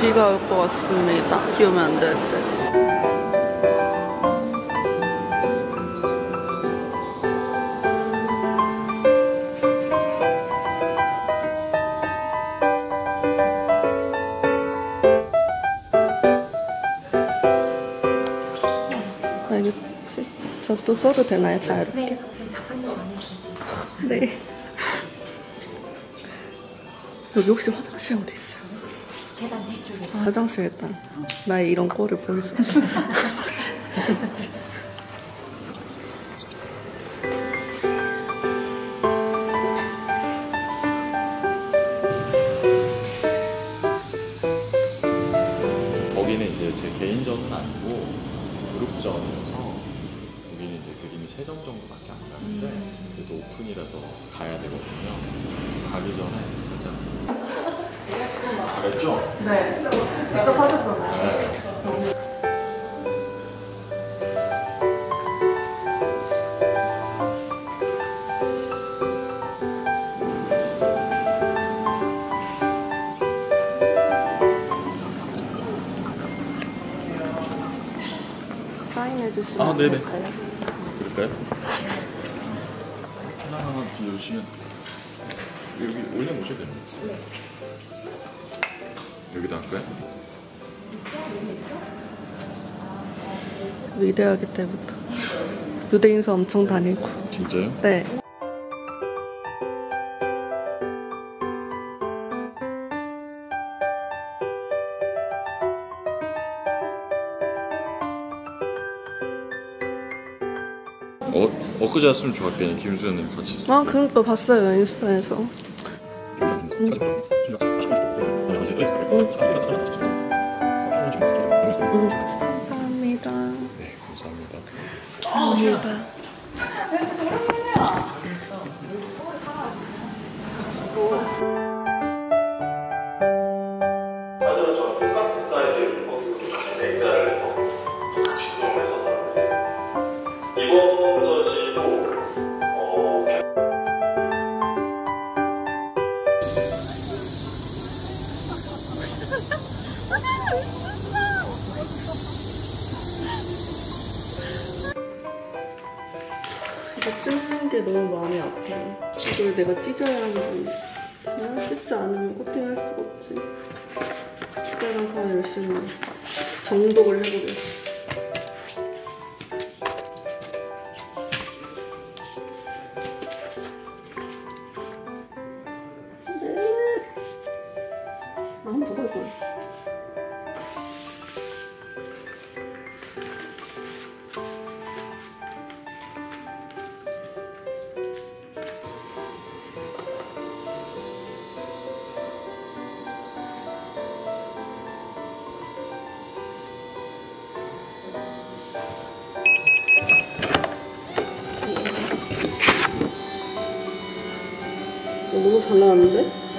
비가 올 것 같습니다. 비 오면 안 되는데. 아, 이거 저도 써도 되나요? 자유롭게? 네, 지금 많이. 네. 여기 혹시 화장실 어디? 계단 뒤쪽에. 화장실 일단 나의 이런 꼴을 보일 수 없어. 거기는 이제 제 개인전은 아니고 그룹전이어서 여기는 이제 그림이 세 점 정도밖에 안 가는데 그래도 오픈이라서 가야 되거든요. 그래서 가기 전에 살짝 잘했죠? 네. 직접 하셨잖아요. 네. 사인해 주시면 아, 네네. 될까요? 그럴까요? 하나하나 빌려주시면 여기 올려놓으셔야 됩니다. 여기다 할까요? 위대하기 때부터 무대 인사 엄청 다니고. 진짜요? 네. 어, 엊그제 왔으면 좋았겠네. 김수현님 같이 있어. 아, 그러니까 봤어요 인스타에서. 감사합니다. 네, 감사합니다. 감사합니다. 똑같은 해서 같이 구성을. 이번 전시도 어, 이거 찢는 게 너무 마음이 아파요. 이걸 내가 찢어야 하는 거지만 찢지 않으면 코팅할 수가 없지. 그래서 열심히 정독을 해보겠어. 너무 잘 나왔는데?